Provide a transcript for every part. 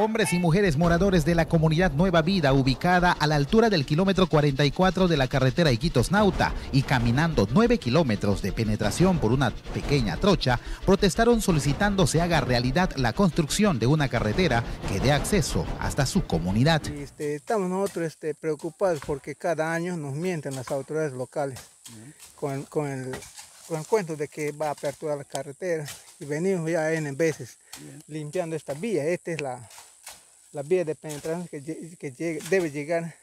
Hombres y mujeres moradores de la comunidad Nueva Vida, ubicada a la altura del kilómetro 44 de la carretera Iquitos-Nauta y caminando 9 kilómetros de penetración por una pequeña trocha, protestaron solicitando se haga realidad la construcción de una carretera que dé acceso hasta su comunidad. Este, estamos nosotros este, preocupados porque cada año nos mienten las autoridades locales con, con el con el cuento de que va a aperturar la carretera y venimos ya N veces limpiando esta vía. Esta es la, la vía de penetración que debe llegar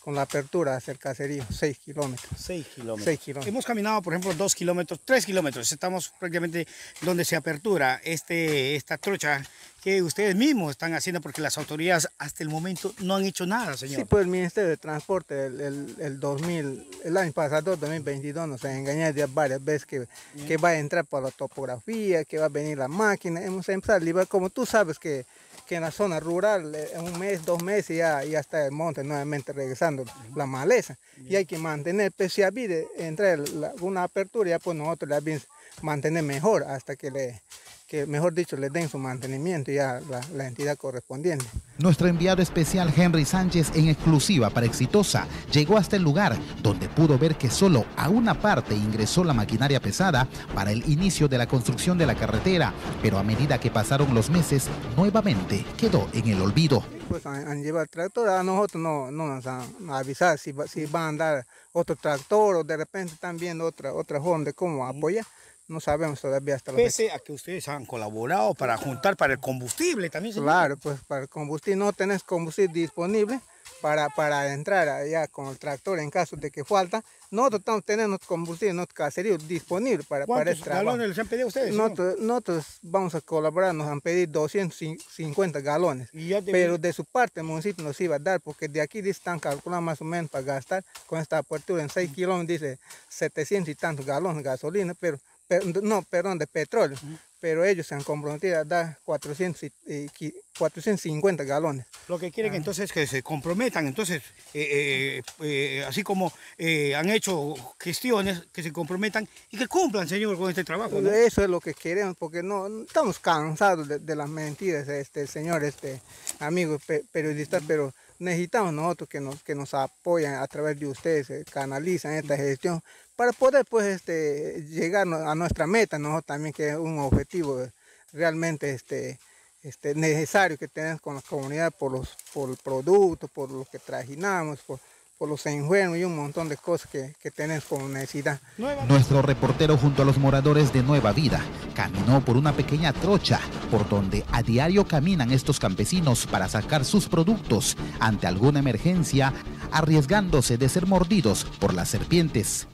con la apertura hacia el caserío, 6 kilómetros. 6 kilómetros. Hemos caminado, por ejemplo, 2 kilómetros, 3 kilómetros. Estamos prácticamente donde se apertura este, esta trocha que ustedes mismos están haciendo porque las autoridades hasta el momento no han hecho nada, señor. Sí, pues el Ministerio de Transporte el, el, 2000, el año pasado, 2022, nos ha engañado ya varias veces que, que va a entrar por la topografía, que va a venir la máquina. Hemos empezado a como tú sabes que que en la zona rural eh, en un mes, dos meses ya, ya está el monte nuevamente regresando la maleza. Y hay que mantener, pues si había entre una apertura, ya pues nosotros la mantener mejor hasta que le que mejor dicho le den su mantenimiento ya la, la entidad correspondiente. Nuestro enviado especial Henry Sánchez en exclusiva para Exitosa llegó hasta el lugar donde pudo ver que solo a una parte ingresó la maquinaria pesada para el inicio de la construcción de la carretera, pero a medida que pasaron los meses nuevamente quedó en el olvido. Pues han, llevado el tractor, a nosotros no, no nos han avisado si, si va a andar otro tractor o de repente están viendo otra, otra forma de cómo apoyar. No sabemos todavía hasta lo Pese a que ustedes han colaborado para juntar para el combustible también. Claro, pues para el combustible. No tenés combustible disponible para, para entrar allá con el tractor en caso de que falta. Nosotros estamos teniendo combustible en nuestro caserío disponible para, para este galones les han pedido ustedes? Nosotros, vamos a colaborar, nos han pedido 250 galones. Pero de su parte el municipio nos iba a dar, porque de aquí están calculando más o menos para gastar con esta apertura en 6 kilómetros, dice 700 y tantos galones de gasolina, pero no, perdón, de petróleo, pero ellos se han comprometido a dar 400 450 galones. Lo que quieren ah. entonces es que se comprometan, entonces, eh, eh, eh, así como han hecho gestiones, que se comprometan y que cumplan, señor, con este trabajo. Eso es lo que queremos, porque no estamos cansados de, las mentiras, este señor, este amigo periodista, pero necesitamos nosotros que nos, que nos apoyen a través de ustedes, canalizan esta gestión para poder pues este, llegar a nuestra meta, nosotros también que es un objetivo realmente este, este, necesario que tenemos con la comunidad por los por el producto, por lo que trajinamos, por, por los enjuegos y un montón de cosas que, que tenemos como necesidad. Nuestro reportero junto a los moradores de Nueva Vida caminó por una pequeña trocha por donde a diario caminan estos campesinos para sacar sus productos ante alguna emergencia, arriesgándose de ser mordidos por las serpientes.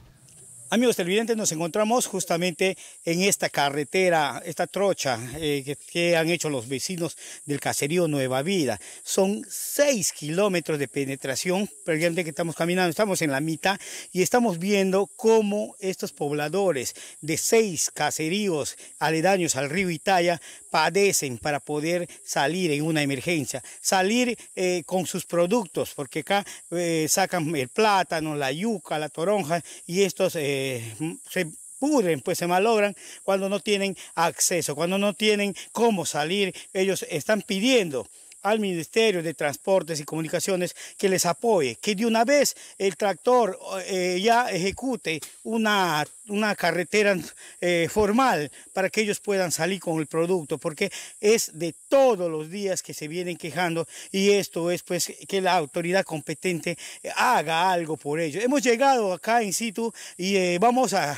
Amigos televidentes, nos encontramos justamente en esta carretera, esta trocha eh, que, han hecho los vecinos del caserío Nueva Vida. Son seis kilómetros de penetración, prácticamente que estamos caminando, estamos en la mitad y estamos viendo cómo estos pobladores de seis caseríos aledaños al río Italia padecen para poder salir en una emergencia, salir eh, con sus productos, porque acá eh, sacan el plátano, la yuca, la toronja y estos se pudren, pues se malogran cuando no tienen acceso, cuando no tienen cómo salir. Ellos están pidiendo al Ministerio de Transportes y Comunicaciones que les apoye, que de una vez el tractor eh, ya ejecute una una carretera eh, formal para que ellos puedan salir con el producto, porque es de todos los días que se vienen quejando y esto es pues que la autoridad competente haga algo por ellos. Hemos llegado acá in situ y eh, vamos a,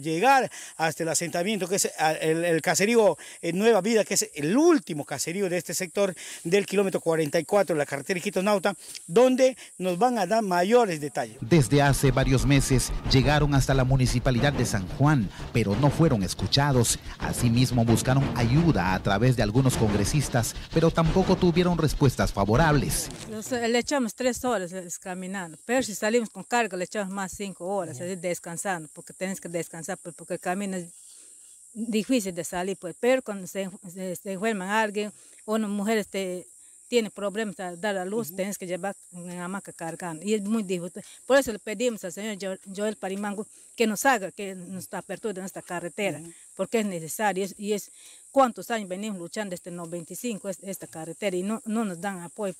llegar hasta el asentamiento que es el, caserío en Nueva Vida, que es el último caserío de este sector del kilómetro 44 de la carretera Quito Nauta, donde nos van a dar mayores detalles. Desde hace varios meses llegaron hasta la municipalidad de San Juan, pero no fueron escuchados. Asimismo buscaron ayuda a través de algunos congresistas, pero tampoco tuvieron respuestas favorables. Le echamos tres horas caminando, pero si salimos con carga le echamos más cinco horas, descansando, porque tienes que descansar, pues, porque el camino es difícil de salir, pues, pero cuando se, se, enferman alguien, o una mujer este, tiene problemas de dar a luz, tienes que llevar en hamaca cargando. Y es muy difícil. Por eso le pedimos al señor Joel Parimango que nos haga, que nos apertura de nuestra carretera, porque es necesario. Y es cuántos años venimos luchando desde el 95 esta carretera y no, no nos dan apoyo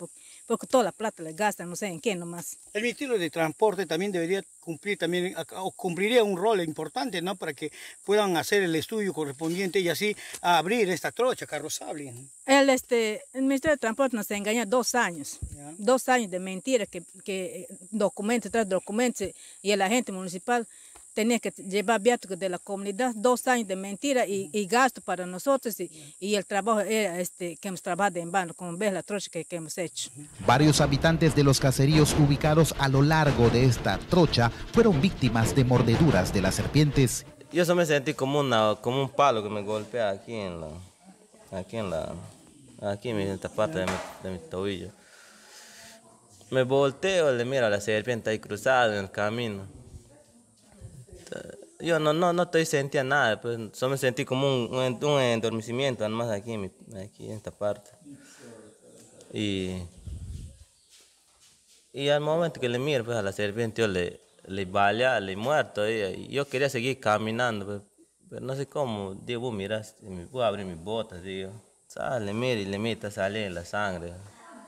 porque, toda la plata le gastan, no sé en qué nomás. El Ministerio de Transporte también debería cumplir también, o cumpliría un rol importante, ¿no? Para que puedan hacer el estudio correspondiente y así abrir esta trocha carrozable. El, este, el Ministerio de Transporte nos engaña dos años, dos años de mentiras que, que documentos tras documentos y el agente municipal tenía que llevar viáticos de la comunidad, dos años de mentira y, y gasto para nosotros y, y, el trabajo era este, que hemos trabajado en vano, como ves la trocha que, que, hemos hecho. Varios habitantes de los caseríos ubicados a lo largo de esta trocha fueron víctimas de mordeduras de las serpientes. Yo solo me sentí como, una, como un palo que me golpea aquí en la, aquí en la, aquí en esta parte de mi, de mi tobillo. Me volteo y le miro a la serpiente ahí cruzada en el camino yo no, no, no estoy sintiendo nada, pues solo me sentí como un, un, un endormecimiento, además aquí, en aquí en esta parte. Y, y al momento que le miro pues, a la serpiente, yo le, le balea, le muerto, y, yo quería seguir caminando, pues, pero no sé cómo, digo, mira, voy a abrir mis botas, digo, sale, mira y le mete, sale la sangre.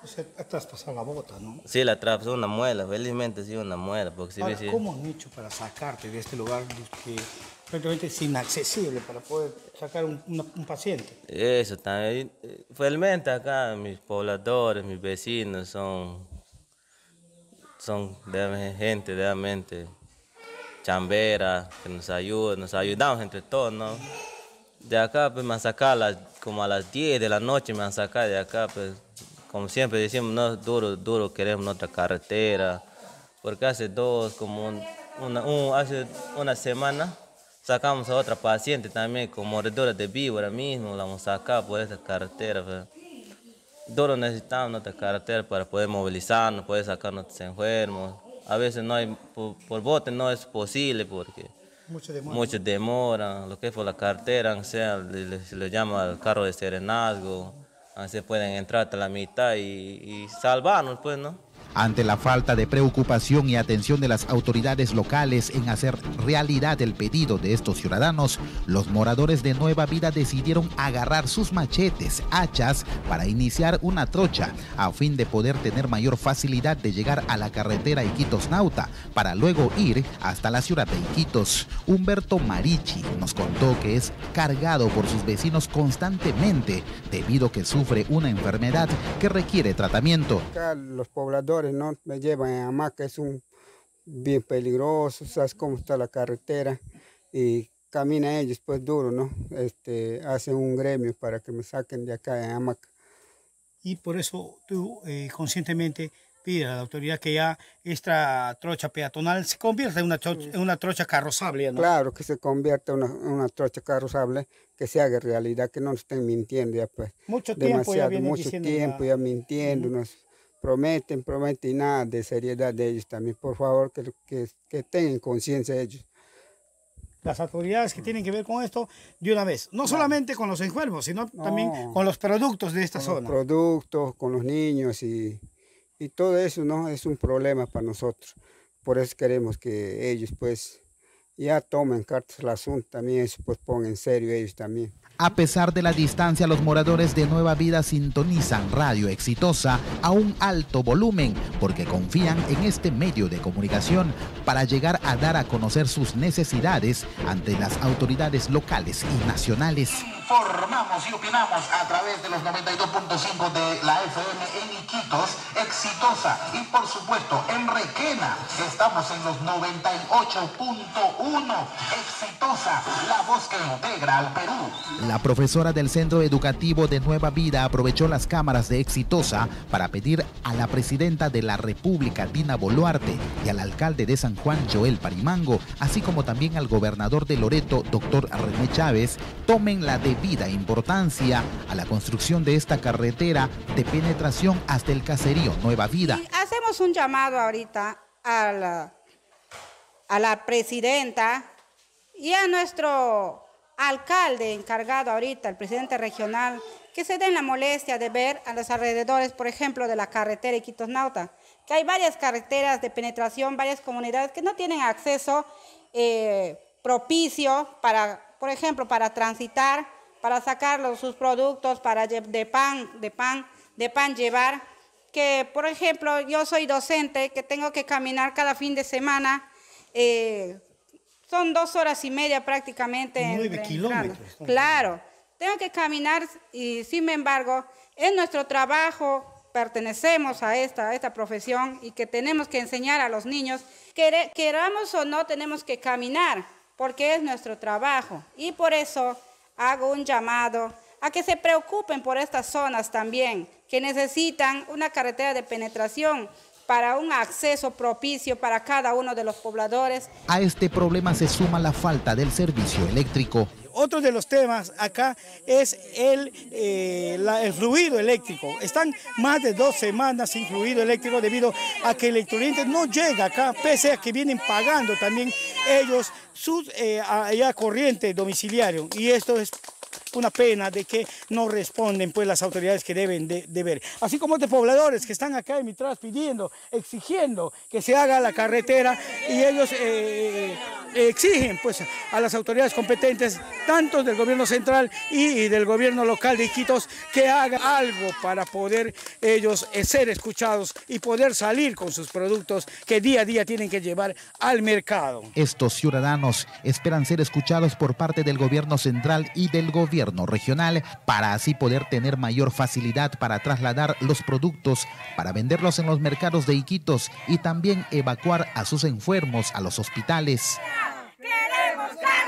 Se ha traspasado la bota, ¿no? Sí, la traspasó una muela, felizmente sí una muela. Porque si Ahora, ¿Cómo han hecho para sacarte de este lugar que prácticamente es inaccesible para poder sacar un, un, paciente? Eso también. Felizmente acá mis pobladores, mis vecinos son, son de gente realmente chambera, que nos ayudan, nos ayudamos entre todos, ¿no? De acá pues me han sacado como a las 10 de la noche, me han sacado de acá pues como siempre decimos, no, duro, duro, queremos otra carretera, porque hace dos, como una, hace una semana sacamos a otra paciente también con mordedura de víbora mismo, la vamos a sacar por esta carretera. Duro necesitamos otra carretera para poder movilizarnos, poder sacar nuestros enfermos. A veces no hay, por, bote no es posible porque mucho demora. mucho demora. Lo que es por la carretera, sea, se le llama el carro de serenazgo se pueden entrar hasta la mitad y, y salvarnos, pues, ¿no? Ante la falta de preocupación y atención de las autoridades locales en hacer realidad el pedido de estos ciudadanos, los moradores de Nueva Vida decidieron agarrar sus machetes, hachas, para iniciar una trocha a fin de poder tener mayor facilidad de llegar a la carretera Iquitos-Nauta para luego ir hasta la ciudad de Iquitos. Humberto Marichi nos contó que es cargado por sus vecinos constantemente debido a que sufre una enfermedad que requiere tratamiento. Los pobladores no me llevan en hamaca, es un bien peligroso, sabes cómo está la carretera y camina ellos pues duro, ¿no? Este, hacen un gremio para que me saquen de acá en hamaca. Y por eso tú eh, conscientemente pides a la autoridad que ya esta trocha peatonal se convierta en una trocha, en una trocha carrozable, ¿no? Claro, que se convierta en una, trocha carrozable, que se haga realidad, que no nos estén mintiendo ya pues. Mucho tiempo ya mucho tiempo ya, mintiéndonos prometen, prometen y nada de seriedad de ellos también. Por favor, que, que, que tengan conciencia ellos. Las autoridades que tienen que ver con esto de una vez, no solamente con los enfermos, sino también con los productos de esta con zona. Los productos, con los niños y, y todo eso no es un problema para nosotros. Por eso queremos que ellos pues ya tomen cartas al asunto, también eso pues pongan en serio ellos también. A pesar de la distancia, los moradores de Nueva Vida sintonizan Radio Exitosa a un alto volumen porque confían en este medio de comunicación para llegar a dar a conocer sus necesidades ante las autoridades locales y nacionales. Informamos y opinamos a través de los 92.5 de la FM en Iquitos, Exitosa y por supuesto en Requena. Estamos en los 98.1 Exitosa, la voz que integra al Perú. La profesora del Centro Educativo de Nueva Vida aprovechó las cámaras de Exitosa para pedir a la presidenta de la República, Dina Boluarte, y al alcalde de San Juan, Joel Parimango, así como también al gobernador de Loreto, doctor René Chávez, tomen la debida importancia a la construcción de esta carretera de penetración hasta el caserío Nueva Vida. hacemos un llamado ahorita a la, a la presidenta y a nuestro alcalde encargado ahorita, el presidente regional, que se den la molestia de ver a los alrededores, por ejemplo, de la carretera Iquitos-Nauta, que hay varias carreteras de penetración, varias comunidades que no tienen acceso eh, propicio para, por ejemplo, para transitar para sacar los- sus productos para de pan, de pan, de pan llevar. Que, por ejemplo, yo soy docente, que tengo que caminar cada fin de semana. eh, son dos horas y media prácticamente. Nueve kilómetros. Claro, tengo que caminar y sin embargo, es nuestro trabajo, pertenecemos a esta, a esta profesión y que tenemos que enseñar a los niños, queramos o no, tenemos que caminar, porque es nuestro trabajo. Y por eso hago un llamado a que se preocupen por estas zonas también, que necesitan una carretera de penetración para un acceso propicio para cada uno de los pobladores A este problema se suma la falta del servicio eléctrico. Otro de los temas acá es el, eh, la- el fluido eléctrico. Están más de dos semanas sin fluido eléctrico debido a que el electroliente no llega acá, pese a que vienen pagando también ellos su eh, allá corriente domiciliario. Y esto es una pena de que no responden pues las autoridades que deben de, de ver. Así como de pobladores que están acá en Mitras pidiendo, exigiendo que se haga la carretera y ellos eh, exigen pues a las autoridades competentes, tanto del gobierno central y del gobierno local de Iquitos, que hagan algo para poder ellos eh, ser escuchados y poder salir con sus productos que día a día tienen que llevar al mercado. Estos ciudadanos esperan ser escuchados por parte del gobierno central y del gobierno regional para así poder tener mayor facilidad para trasladar los productos, para venderlos en los mercados de Iquitos y también evacuar a sus enfermos a los hospitales. Queremos.